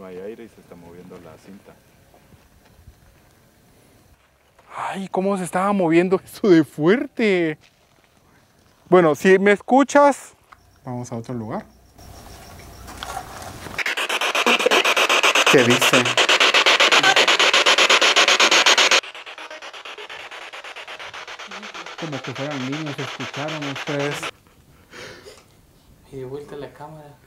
no hay aire y se está moviendo la cinta. Ay, cómo se estaba moviendo eso de fuerte. Bueno, si me escuchas, vamos a otro lugar. ¿Qué dice? Como que fueran niños, escucharon ustedes. Y de vuelta la cámara.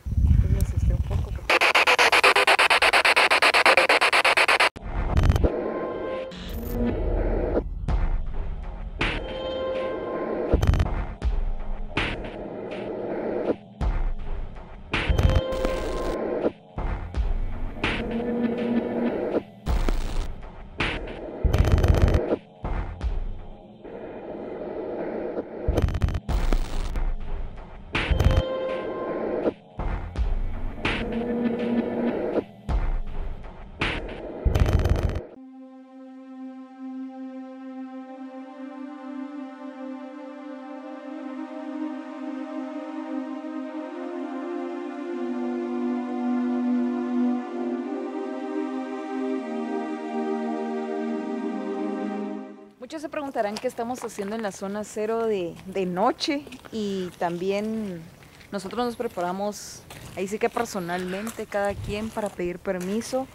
Muchos se preguntarán qué estamos haciendo en la zona cero de, de noche y también nosotros nos preparamos, ahí sí que personalmente, cada quien para pedir permiso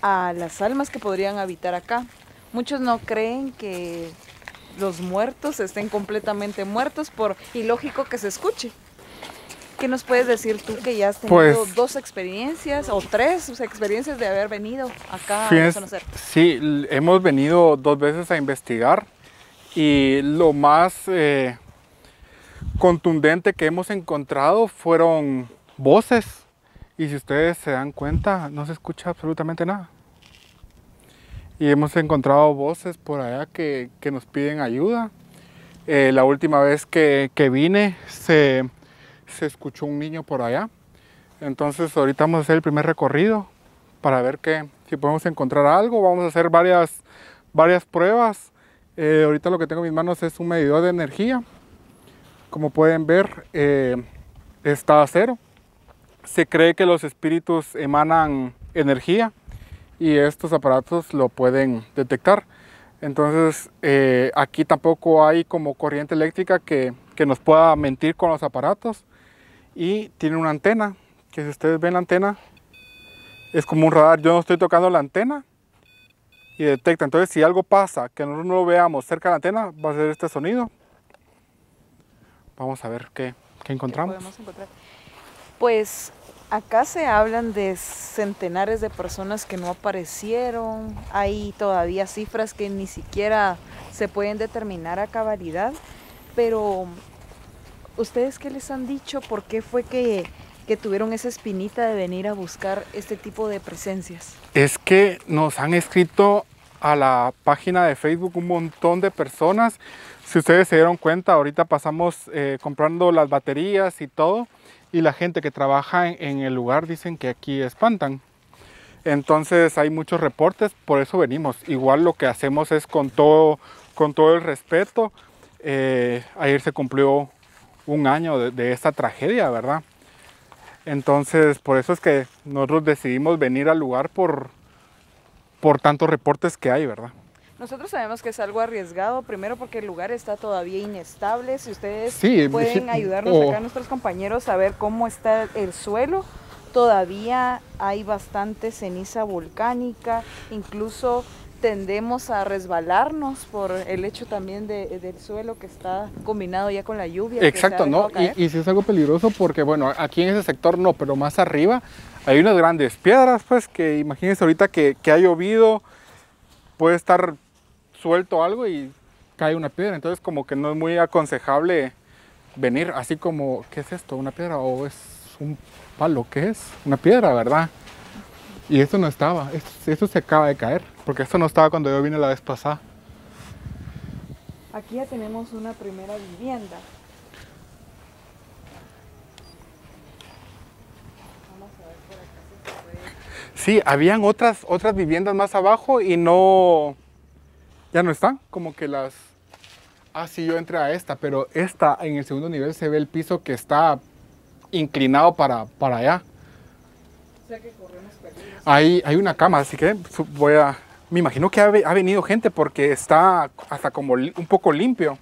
a las almas que podrían habitar acá. Muchos no creen que los muertos estén completamente muertos por ilógico que se escuche. ¿Qué nos puedes decir tú que ya has tenido Pues- dos experiencias o tres o sea, experiencias de haber venido acá a Fíjense- cero? sí, hemos venido dos veces a investigar y lo más eh, contundente que hemos encontrado fueron voces. Y si ustedes se dan cuenta, no se escucha absolutamente nada. Y hemos encontrado voces por allá que, que nos piden ayuda. Eh, la última vez que, que vine se, se escuchó un niño por allá. Entonces ahorita vamos a hacer el primer recorrido para ver que, si podemos encontrar algo. Vamos a hacer varias, varias pruebas. Eh, ahorita lo que tengo en mis manos es un medidor de energía. Como pueden ver, eh, está a cero. Se cree que los espíritus emanan energía y estos aparatos lo pueden detectar. Entonces, eh, aquí tampoco hay como corriente eléctrica que, que nos pueda mentir con los aparatos. Y tiene una antena, que si ustedes ven la antena, es como un radar. Yo no estoy tocando la antena y detecta. Entonces, si algo pasa que nosotros no lo veamos cerca de la antena, va a ser este sonido. Vamos a ver qué, qué ¿Qué encontramos. encontrar? Pues acá se hablan de centenares de personas que no aparecieron. Hay todavía cifras que ni siquiera se pueden determinar a cabalidad. Pero, ¿ustedes qué les han dicho? ¿Por qué fue que, que tuvieron esa espinita de venir a buscar este tipo de presencias? Es que nos han escrito a la página de Facebook un montón de personas. Si ustedes se dieron cuenta, ahorita pasamos eh, comprando las baterías y todo. Y la gente que trabaja en, el lugar dicen que aquí espantan. Entonces hay muchos reportes, por eso venimos. Igual lo que hacemos es con todo, con todo el respeto. eh, ayer se cumplió un año de, de esta tragedia, ¿verdad? Entonces, por eso es que nosotros decidimos venir al lugar por, por tantos reportes que hay, ¿verdad? Nosotros sabemos que es algo arriesgado, primero porque el lugar está todavía inestable. Si ustedes Sí, pueden ayudarnos o- acá nuestros compañeros a ver cómo está el suelo, todavía hay bastante ceniza volcánica, incluso tendemos a resbalarnos por el hecho también de- del suelo que está combinado ya con la lluvia. Exacto, ¿no? Y, y sí es algo peligroso porque, bueno, aquí en ese sector no, pero más arriba hay unas grandes piedras, pues, que imagínense ahorita que, que ha llovido, puede estar suelto algo y cae una piedra. Entonces, como que no es muy aconsejable venir así como, ¿qué es esto? ¿Una piedra o es un palo? ¿Qué es? Una piedra, ¿verdad? Y esto no estaba, esto, esto se acaba de caer, porque esto no estaba cuando yo vine la vez pasada. Aquí ya tenemos una primera vivienda. Vamos a ver por acá si se puede Sí, habían otras, otras viviendas más abajo y no, ya no están, como que las, ah, sí, yo entré a esta, pero esta en el segundo nivel se ve el piso que está inclinado para, para allá. Sea que corremos peligro. Hay, hay una cama, así que voy a... Me imagino que ha, ve- ha venido gente porque está hasta como un poco limpio.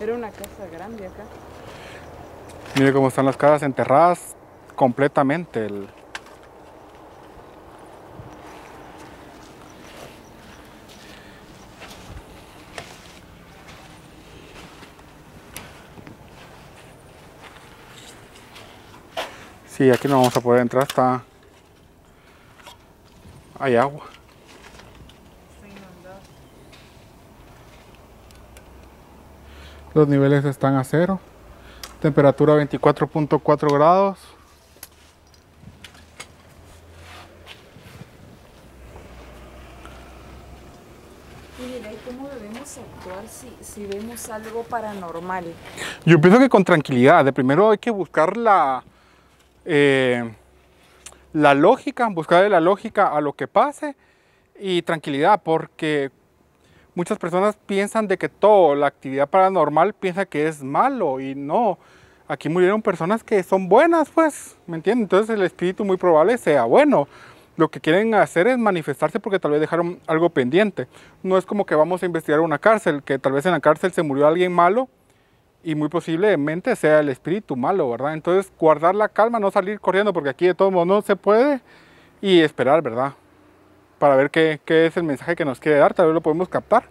Era una casa grande acá. Mire cómo están las casas enterradas completamente. el- Sí, aquí no vamos a poder entrar, está... Hay agua. Los niveles están a cero. Temperatura 24.4 grados. Y mira, ¿y cómo debemos actuar si, si vemos algo paranormal? Yo pienso que con tranquilidad. De primero hay que buscar la, eh, la lógica, buscarle la lógica a lo que pase y tranquilidad, porque muchas personas piensan de que toda la actividad paranormal piensa que es malo y no. Aquí murieron personas que son buenas, pues, ¿me entienden? Entonces el espíritu muy probable sea bueno. Lo que quieren hacer es manifestarse porque tal vez dejaron algo pendiente. No es como que vamos a investigar una cárcel, que tal vez en la cárcel se murió alguien malo y muy posiblemente sea el espíritu malo, ¿verdad? Entonces guardar la calma, no salir corriendo porque aquí de todos modos no se puede y esperar, ¿verdad? Para ver qué, qué es el mensaje que nos quiere dar, tal vez lo podemos captar.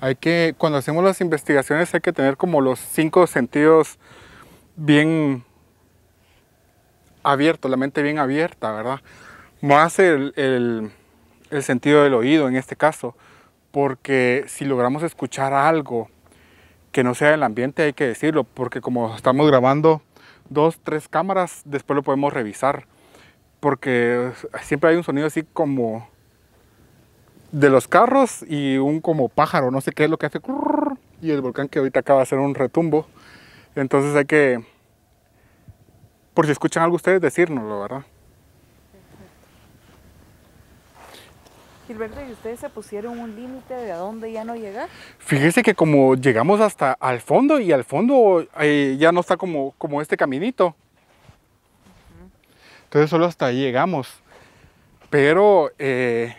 Hay que, cuando hacemos las investigaciones hay que tener como los cinco sentidos bien abiertos, la mente bien abierta, ¿verdad? Más el, el- sentido del oído en este caso, porque si logramos escuchar algo que no sea del ambiente hay que decirlo, porque como estamos grabando dos, tres cámaras, después lo podemos revisar, porque siempre hay un sonido así como de los carros y un como pájaro, no sé qué es lo que hace. Y el volcán que ahorita acaba de hacer un retumbo. Entonces hay que, por si escuchan algo ustedes, decírnoslo, ¿verdad? Gilberto, ¿y ustedes se pusieron un límite de a dónde ya no llegar? Fíjese que como llegamos hasta al fondo y al fondo eh, ya no está como, como este caminito. Entonces solo hasta ahí llegamos. Pero eh,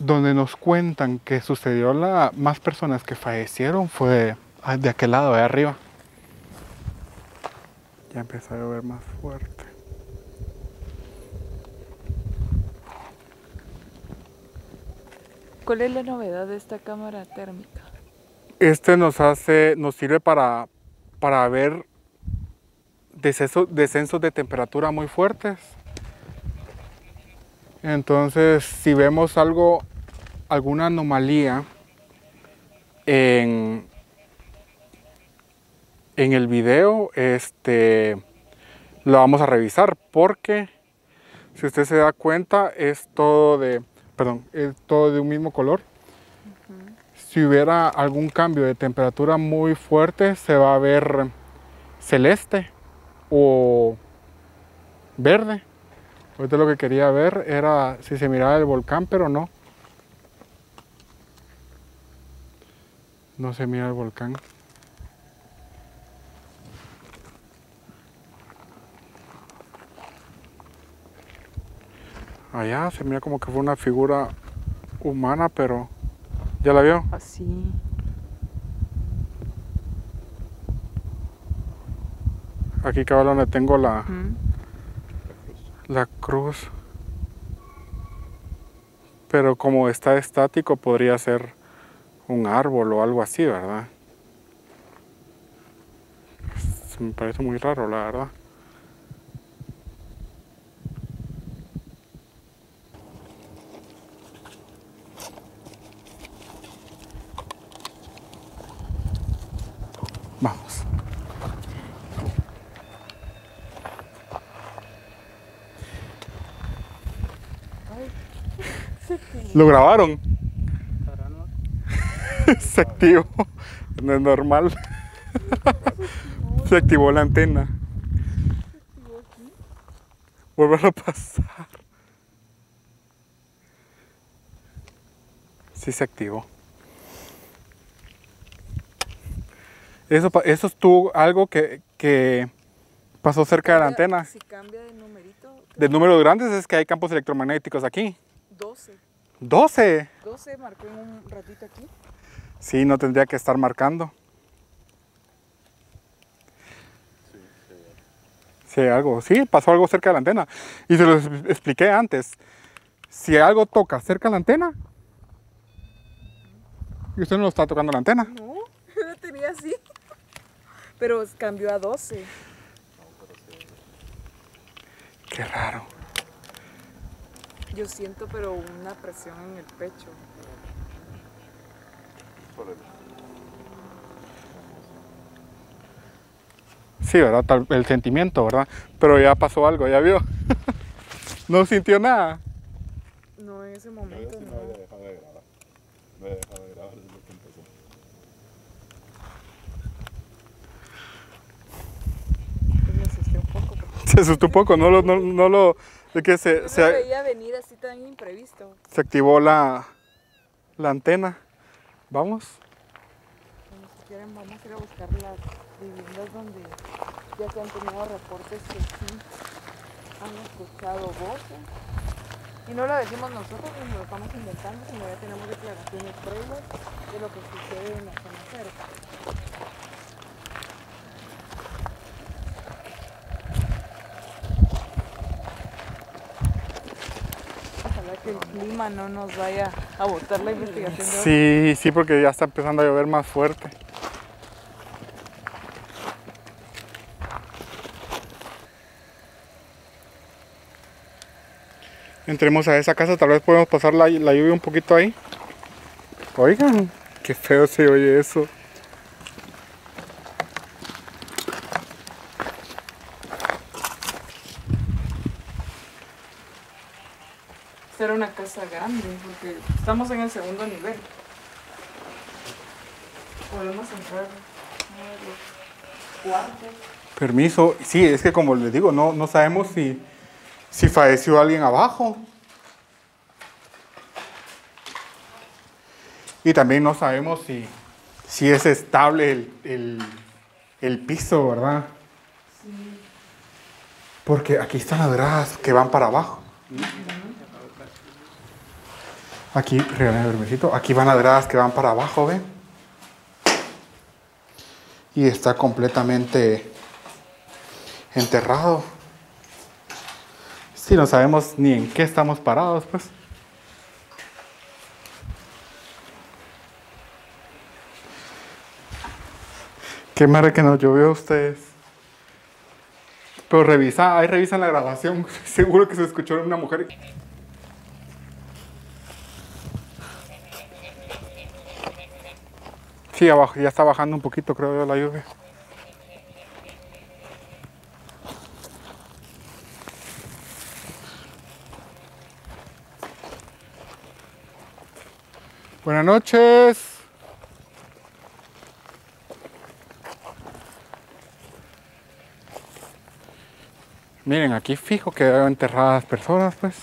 donde nos cuentan que sucedió la más personas que fallecieron fue de aquel lado de arriba. Ya empezó a llover más fuerte. ¿Cuál es la novedad de esta cámara térmica? Este nos hace, nos sirve para, para ver descenso- descensos de temperatura muy fuertes. Entonces, si vemos algo, alguna anomalía en, en el video, este, lo vamos a revisar porque si usted se da cuenta es todo de, perdón, es todo de un mismo color si hubiera algún cambio de temperatura muy fuerte, se va a ver celeste o verde. Ahorita lo que quería ver era si se miraba el volcán, pero no. No se mira el volcán. Allá se mira como que fue una figura humana, pero ¿ya la vio? Así. Aquí cabal donde tengo la, la cruz. Pero como está estático podría ser un árbol o algo así, ¿verdad? Se me parece muy raro, la verdad. Vamos. ¿Lo grabaron? Se activó. No es normal. Se activó la antena. Vuelve a pasar. Sí se activó. Eso, eso estuvo algo que, que pasó cerca de la antena. Si cambia de numerito, De números grandes es que hay campos electromagnéticos aquí. 12. 12. 12 marcó en un ratito aquí. Sí, no tendría que estar marcando. Sí, algo. Sí, pasó algo cerca de la antena. Y se lo expliqué antes. Si algo toca cerca de la antena, y usted no lo está tocando la antena. No, lo tenía así. Pero cambió a 12. Qué raro. Yo siento pero una presión en el pecho. Por el- Sí, ¿verdad? Tal- el sentimiento, ¿verdad? Pero ya pasó algo, ya vio. no sintió nada. No, en ese No, yo momento sí no no. había dejado de grabar. No había dejado de grabar desde que empezó. Pues me asusté un poco. Se asustó un poco, no lo, no, no lo, de que se, se, veía venir así tan imprevisto. se activó la, la antena. Vamos. Bueno, si quieren vamos a ir a buscar las viviendas donde ya se han tenido reportes que sí han escuchado voces. Y no lo decimos nosotros, ni lo estamos inventando, sino ya tenemos declaraciones previas de lo que sucede en la zona cero. Ojalá que el clima no nos vaya a botar la investigación. Sí, sí, porque ya está empezando a llover más fuerte. Entremos a esa casa, tal vez podemos pasar la, la lluvia un poquito ahí. Oigan, qué feo se oye eso. Esta era una casa grande, porque estamos en el segundo nivel. Podemos entrar de los cuartos. Permiso, sí, es que como les digo, no, no sabemos si, si falleció alguien abajo. Y también no sabemos si, si es estable el, el- el piso, ¿verdad? Porque aquí están las gradas que van para abajo. Aquí, permisito, aquí van las gradas que van para abajo, ¿ven? Y está completamente enterrado. Sí, no sabemos ni en qué estamos parados, pues. Qué madre que nos llovió a ustedes. Pero revisa, ahí revisan la grabación. Seguro que se escuchó una mujer. Sí, abajo, ya está bajando un poquito, creo yo, la lluvia. Buenas noches. Miren, aquí fijo que hay enterradas personas, pues.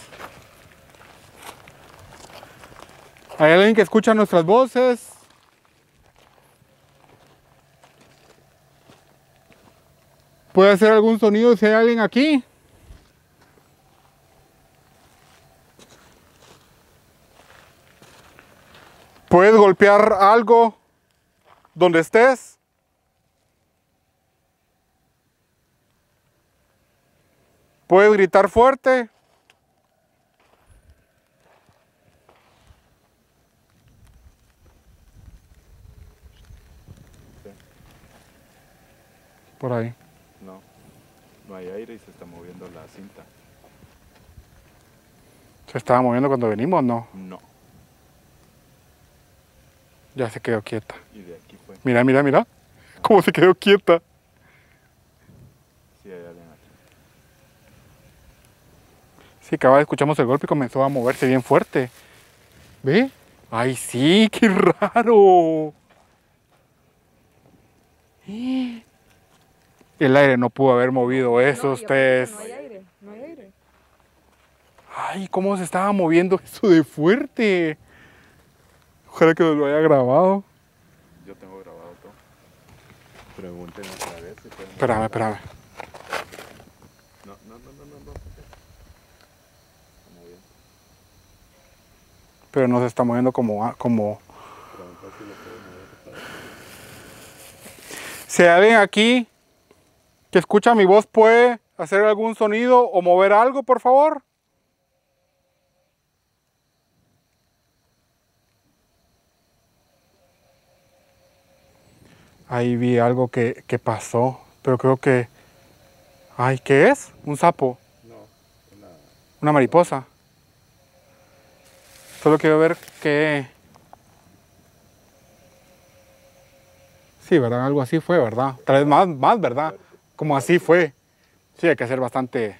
¿Hay alguien que escucha nuestras voces? ¿Puede hacer algún sonido si hay alguien aquí? ¿Puedes golpear algo donde estés? ¿Puedes gritar fuerte? Por ahí. Hay aire y se está moviendo la cinta. ¿Se estaba moviendo cuando venimos? No. No, Ya se quedó quieta. y de aquí fue. Mira, mira, mira. Como se quedó quieta. Sí, hay alguien aquí. Sí, cabal, escuchamos el golpe y comenzó a moverse bien fuerte. ¿Ve? ¡Ay, sí! ¡Qué raro! El aire no pudo haber movido eso, No, ustedes. No hay aire, no hay aire. ¡Ay, cómo se estaba moviendo eso de fuerte! Ojalá que nos lo haya grabado. Yo tengo grabado todo. Pregunten otra vez si pueden. Espérame, espérame. No, no, no, no, no, no. moviendo. Pero no se está moviendo como... como... Si hay alguien aquí que escucha mi voz, ¿puede hacer algún sonido o mover algo, por favor? Ahí vi algo que, que pasó, pero creo que... Ay, ¿qué es? Un sapo, No, una. una mariposa. Solo quiero ver qué... Sí, ¿verdad? Algo así fue, ¿verdad? Tal vez más, más, ¿verdad? Como así fue. Sí, hay que hacer bastante...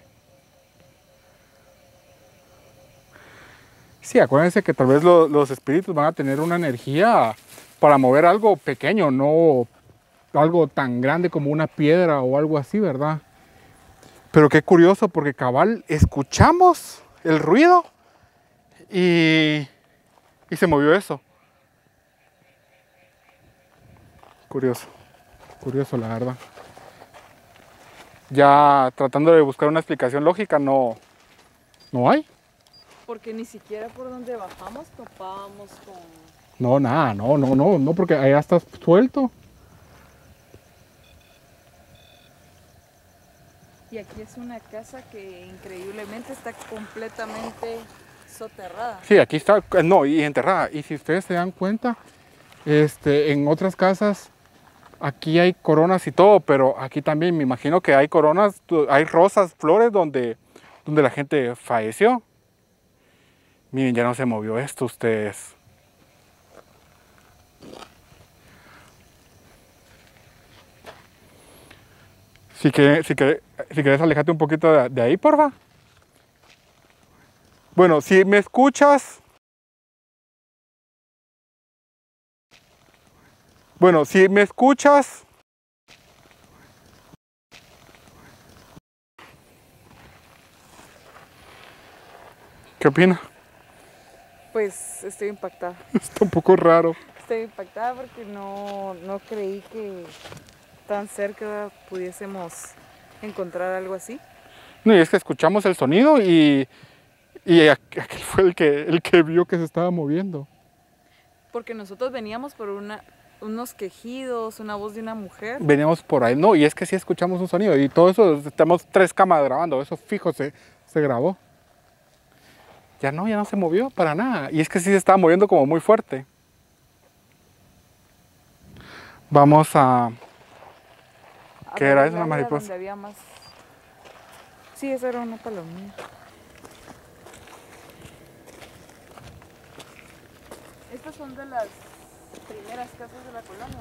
Sí, acuérdense que tal vez lo- los espíritus van a tener una energía para mover algo pequeño, no algo tan grande como una piedra o algo así, ¿verdad? Pero qué curioso, porque cabal escuchamos el ruido y, y se movió eso. Curioso, curioso la verdad. Ya tratando de buscar una explicación lógica, no, no hay. Porque ni siquiera por donde bajamos topábamos con... No, nada, no, no, no, no, porque allá está suelto. Y aquí es una casa que increíblemente está completamente soterrada. Sí, aquí está, no, y enterrada. Y si ustedes se dan cuenta, este, en otras casas, aquí hay coronas y todo, pero aquí también me imagino que hay coronas, hay rosas, flores donde, donde la gente falleció. Miren, ya no se movió esto ustedes. Si, que, si, si querés alejarte un poquito de, de ahí, porfa. Bueno, si me escuchas. Bueno, si me escuchas. ¿Qué opina? Pues estoy impactada. Está un poco raro. Estoy impactada porque no, no creí que tan cerca pudiésemos encontrar algo así. No, y es que escuchamos el sonido y, y aqu- aquel fue el que, el que vio que se estaba moviendo. Porque nosotros veníamos por una, unos quejidos, una voz de una mujer. Veníamos por ahí, no, y es que sí escuchamos un sonido y todo eso, estamos tres cámaras grabando, eso fijo se, se grabó. Ya no, ya no se movió para nada. Y es que sí se estaba moviendo como muy fuerte. Vamos a... a ¿Qué era eso, una mariposa? Donde había más... Sí, esa era una palomilla. Estas son de las primeras casas de la colonia.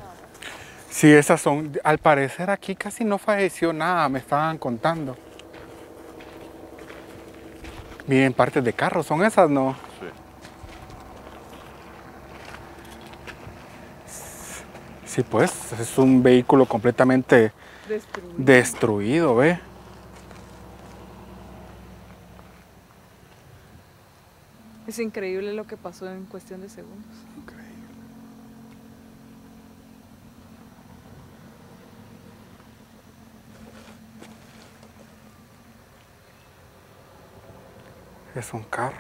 Sí, esas son... Al parecer aquí casi no falleció nada, me estaban contando. Miren, partes de carro, son esas, ¿no? Sí. Sí, pues, es un vehículo completamente Destruidas. destruido, ¿ve? Es increíble lo que pasó en cuestión de segundos. Es un carro.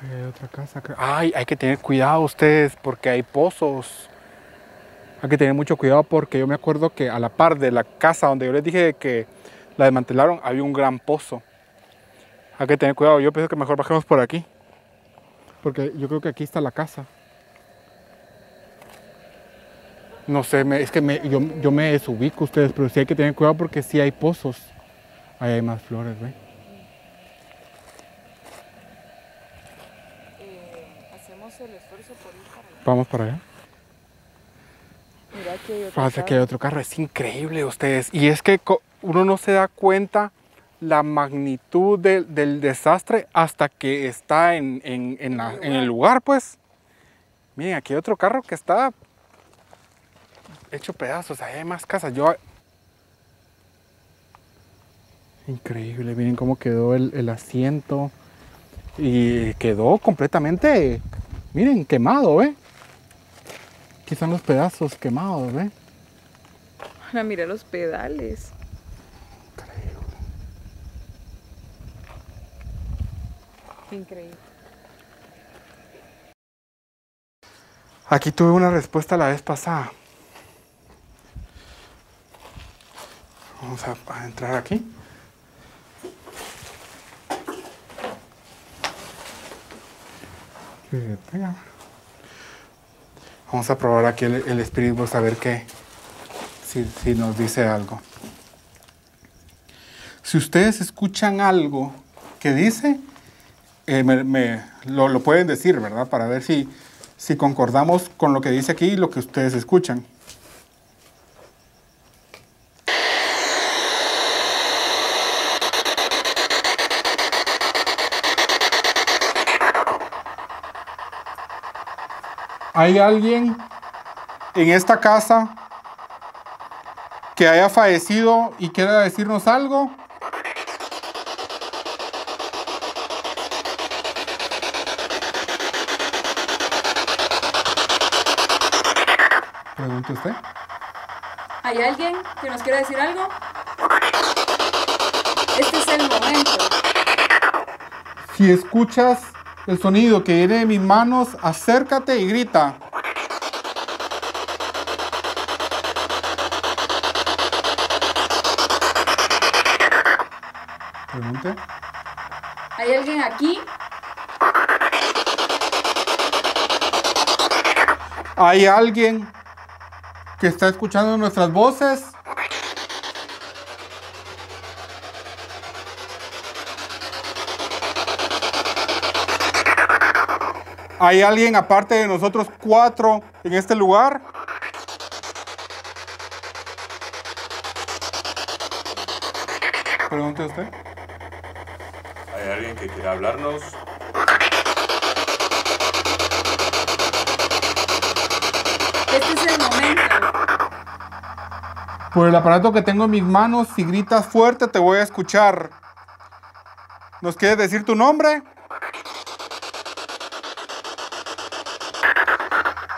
Hay otra casa. Ay, hay que tener cuidado ustedes porque hay pozos. Hay que tener mucho cuidado porque yo me acuerdo que a la par de la casa donde yo les dije que la desmantelaron había un gran pozo. Hay que tener cuidado. Yo pienso que mejor bajemos por aquí. Porque yo creo que aquí está la casa. No sé, es que me, yo, yo, me desubico ustedes, pero sí hay que tener cuidado porque sí hay pozos. Ahí hay más flores, ¿ve? Eh, hacemos el esfuerzo por ir. Vamos para allá. Mira, que hay otro carro. Es increíble ustedes. Y es que uno no se da cuenta la magnitud del desastre hasta que está en el lugar, pues. Miren, aquí hay otro carro que está hecho pedazos, ahí hay más casas. Yo... Increíble, miren cómo quedó el, el asiento. Y quedó completamente, miren, quemado, ¿eh? Aquí están los pedazos quemados, ¿eh? Ah, mira los pedales. Increíble. Aquí tuve una respuesta la vez pasada. Vamos a, entrar aquí. Vamos a probar aquí el, el Box a ver qué, si, si nos dice algo. Si ustedes escuchan algo que dice, eh, me, me- lo, lo pueden decir, ¿verdad? Para ver si, si concordamos con lo que dice aquí y lo que ustedes escuchan. ¿Hay alguien en esta casa que haya fallecido y quiera decirnos algo? Pregunte usted. ¿Hay alguien que nos quiera decir algo? Este es el momento. Si escuchas el sonido que viene de mis manos, acércate y grita. Pregunte. ¿Hay alguien aquí? ¿Hay alguien que está escuchando nuestras voces? ¿Hay alguien aparte de nosotros cuatro en este lugar? Pregunte usted. ¿Hay alguien que quiera hablarnos? Este es el momento. Por el aparato que tengo en mis manos, si gritas fuerte te voy a escuchar. ¿Nos quieres decir tu nombre?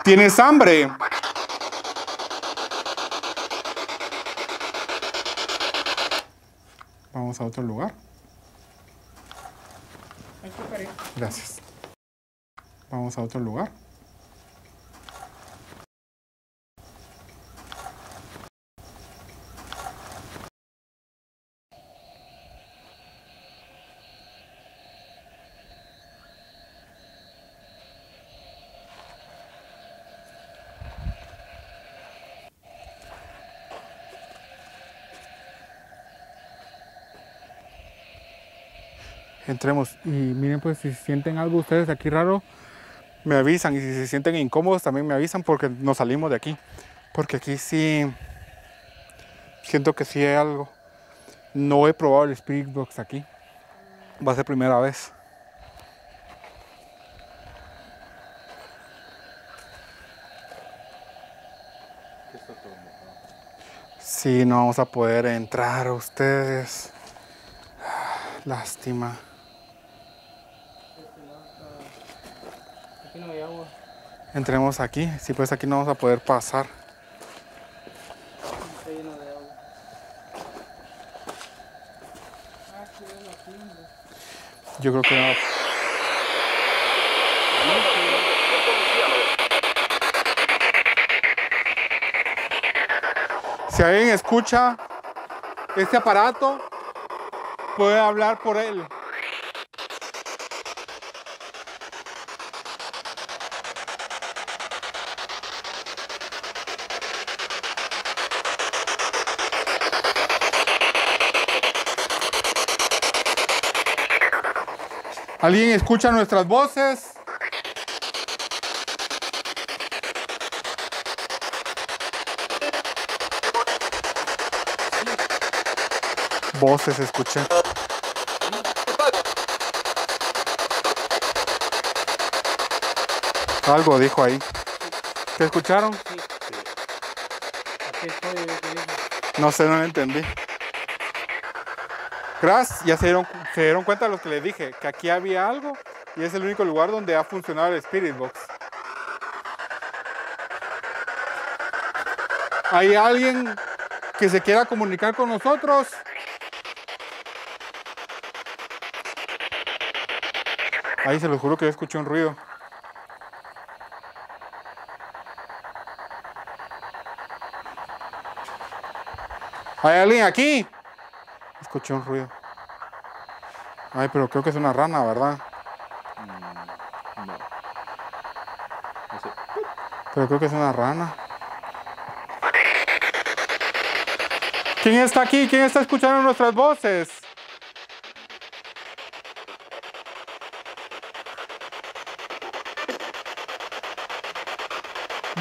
¿Tienes hambre? Vamos a otro lugar. Gracias. Vamos a otro lugar. Entremos y miren pues si sienten algo ustedes aquí raro, me avisan y si se sienten incómodos también me avisan porque nos salimos de aquí. Porque aquí sí siento que sí hay algo. No he probado el Spirit Box aquí. Va a ser primera vez. Sí, no vamos a poder entrar ustedes. Lástima. Aquí no hay agua. Entremos aquí. Sí, pues aquí no vamos a poder pasar. Yo creo que no. Si alguien escucha este aparato, puede hablar por él. ¿Alguien escucha nuestras voces? Voces escuché. Algo dijo ahí. ¿Te escucharon? No sé, no lo entendí. Gracias, ya se dieron, se dieron cuenta de lo que les dije, que aquí había algo y es el único lugar donde ha funcionado el Spirit Box. ¿Hay alguien que se quiera comunicar con nosotros? Ahí se los juro que yo escuché un ruido. ¿Hay alguien aquí? Escuché un ruido. Ay, pero creo que es una rana, ¿verdad? Mm, no. No sé. Pero creo que es una rana. ¿Quién está aquí? ¿Quién está escuchando nuestras voces?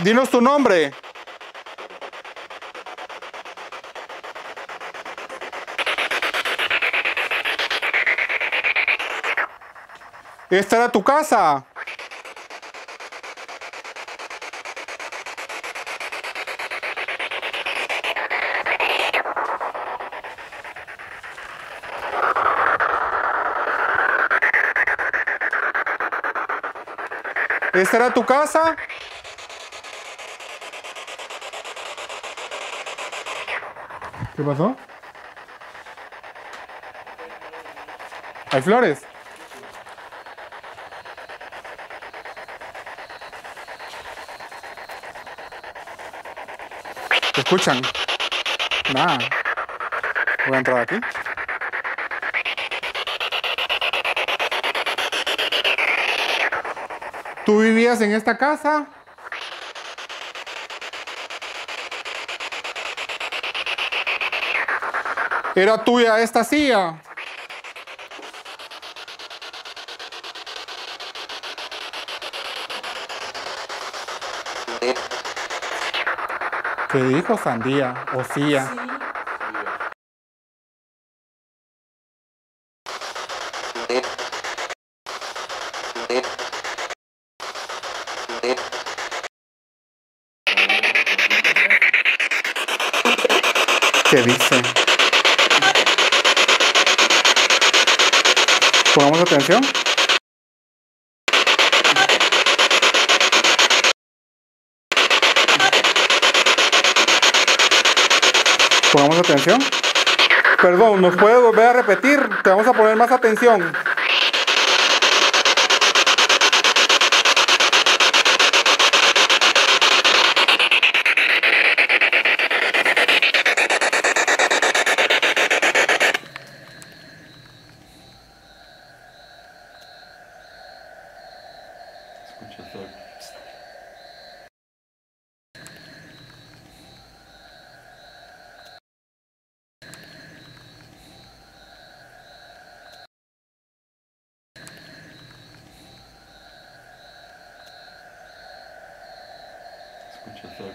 Dinos tu nombre. Esta era tu casa. ¿Esta era tu casa? ¿Qué pasó? ¿Hay flores? Escuchan? Nada. Voy a entrar aquí. ¿Tú vivías en esta casa? ¿Era tuya esta silla? ¿Qué dijo sandía o silla? ¿Qué dice? Pongamos atención. Pongamos atención. Perdón, ¿nos puedes volver a repetir? Te vamos a poner más atención. Escucha todo. Escucha todo.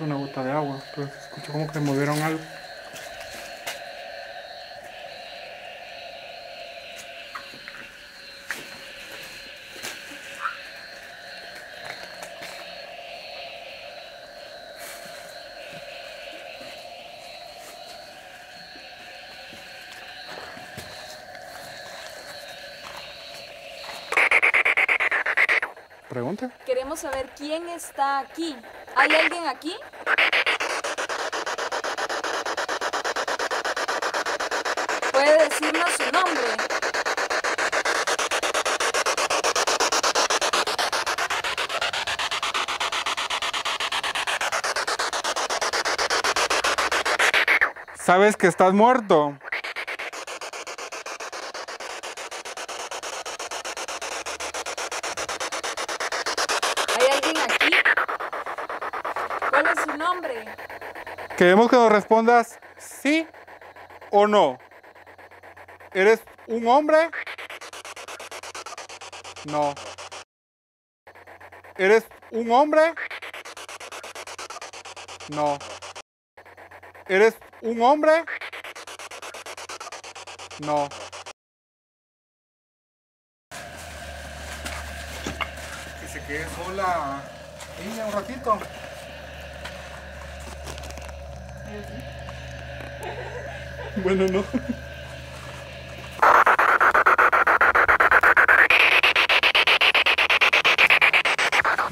Una gota de agua, pero se escucha como que movieron algo. Pregunta. Queremos saber quién está aquí. ¿Hay alguien aquí? ¿Puede decirnos su nombre? ¿Sabes que estás muerto? ¿Hay alguien aquí? ¿Cuál es su nombre? Queremos que nos respondas sí o no. ¿Eres un hombre? No. ¿Eres un hombre? No. ¿Eres un hombre? No. Que se quede sola ella un ratito. Bueno, no.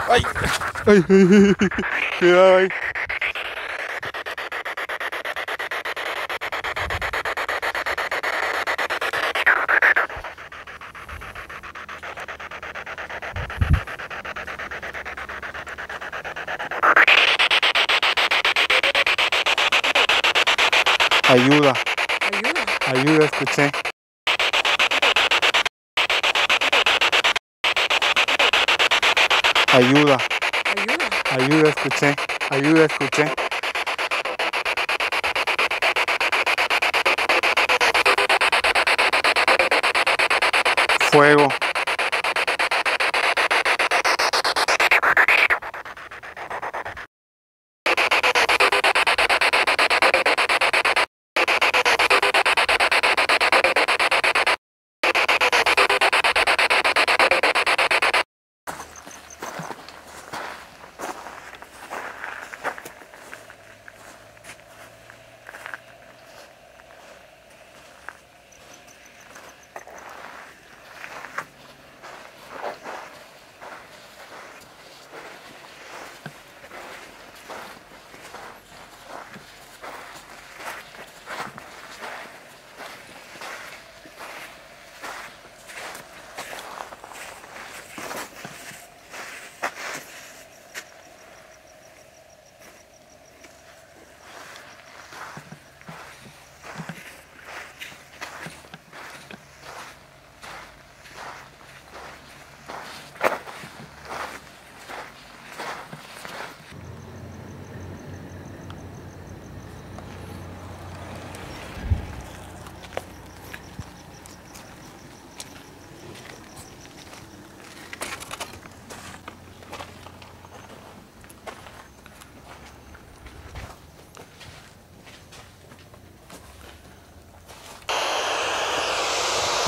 Ay, ay, cuidado ahí. Ayuda, Ayuda. ayuda, escuché. Ayuda, Ayuda. ayuda, escuché. Ayuda, escuché.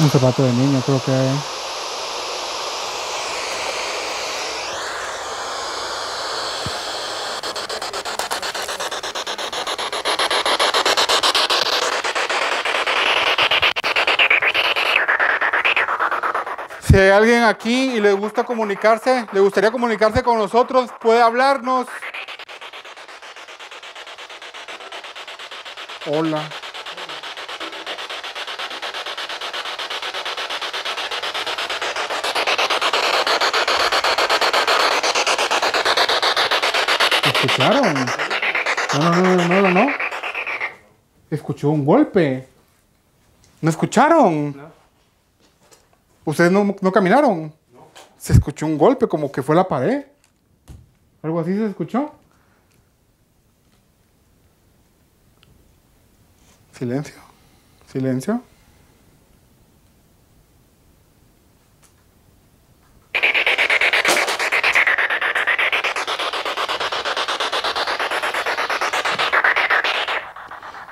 Un zapato de niño creo que. Si hay alguien aquí y le gusta comunicarse, le gustaría comunicarse con nosotros, puede hablarnos. Hola. ¿Escucharon? No, no, no, no, no, no. Escuchó un golpe. ¿No escucharon? ¿Ustedes no, no caminaron? Se escuchó un golpe como que fue la pared. ¿Algo así se escuchó? Silencio. Silencio.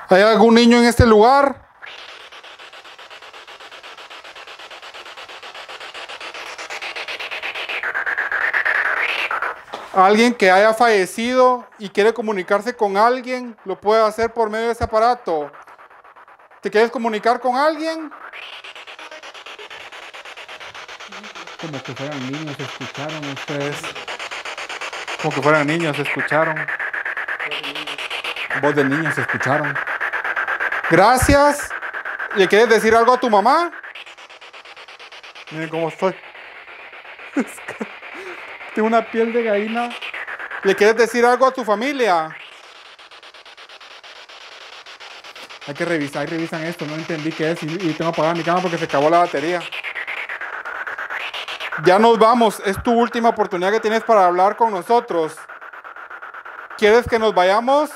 ¿Hay algún niño en este lugar? Alguien que haya fallecido y quiere comunicarse con alguien, lo puede hacer por medio de ese aparato. ¿Te quieres comunicar con alguien? Como que fueran niños, escucharon ustedes. Como que fueran niños, escucharon. Voz de niños, escucharon. Gracias. ¿Le quieres decir algo a tu mamá? Miren cómo estoy. Tengo una piel de gallina. ¿Le quieres decir algo a tu familia? Hay que revisar, ahí revisan esto. No entendí qué es y, y tengo que apagar mi cámara porque se acabó la batería. Ya nos vamos. Es tu última oportunidad que tienes para hablar con nosotros. ¿Quieres que nos vayamos?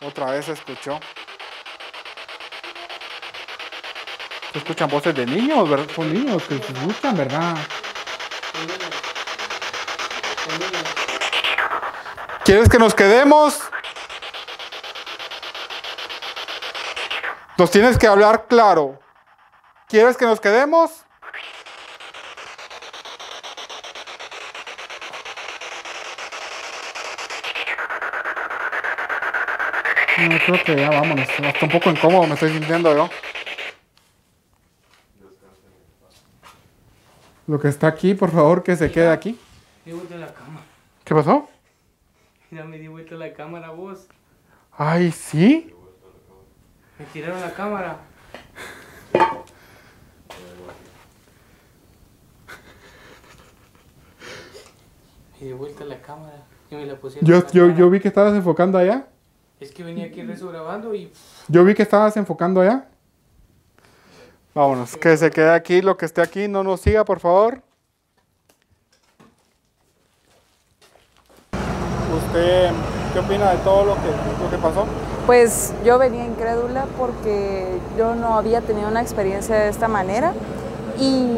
Otra vez se escuchó. Se escuchan voces de niños, ¿verdad? Son niños que se escuchan, ¿verdad? ¿Quieres que nos quedemos? Nos tienes que hablar claro. ¿Quieres que nos quedemos? No, creo que ya vámonos. Hasta un poco incómodo me estoy sintiendo yo. Lo que está aquí, por favor, que se quede aquí. Di vuelta la cámara. ¿Qué pasó? Ya me di vuelta la cámara vos. Ay, sí. Me tiraron la cámara. Y de vuelta la cámara. Y me la pusieron. Yo, yo, yo vi que estabas enfocando allá. Es que venía aquí rezo grabando y. Yo vi que estabas enfocando allá. Vámonos, que se quede aquí, lo que esté aquí, no nos siga, por favor. ¿Usted qué opina de todo lo que, lo que pasó? Pues yo venía incrédula porque yo no había tenido una experiencia de esta manera y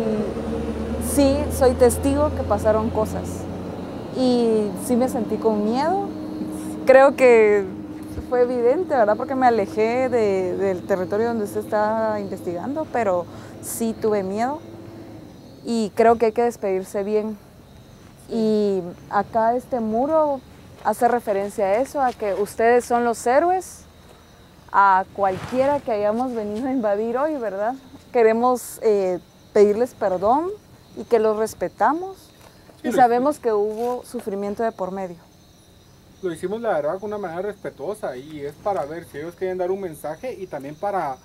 sí soy testigo que pasaron cosas y sí me sentí con miedo. Creo que fue evidente, ¿verdad? Porque me alejé de- del territorio donde usted está investigando, pero sí tuve miedo y creo que hay que despedirse bien. Y acá este muro hace referencia a eso, a que ustedes son los héroes, a cualquiera que hayamos venido a invadir hoy, ¿verdad? Queremos eh, pedirles perdón y que los respetamos y sabemos que hubo sufrimiento de por medio. Lo hicimos, la verdad, con una manera respetuosa y es para ver si ellos quieren dar un mensaje y también para,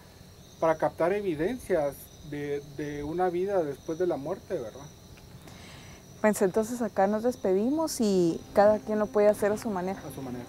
para captar evidencias de, de una vida después de la muerte, ¿verdad? Pues entonces acá nos despedimos y cada quien lo puede hacer a su manera. A su manera.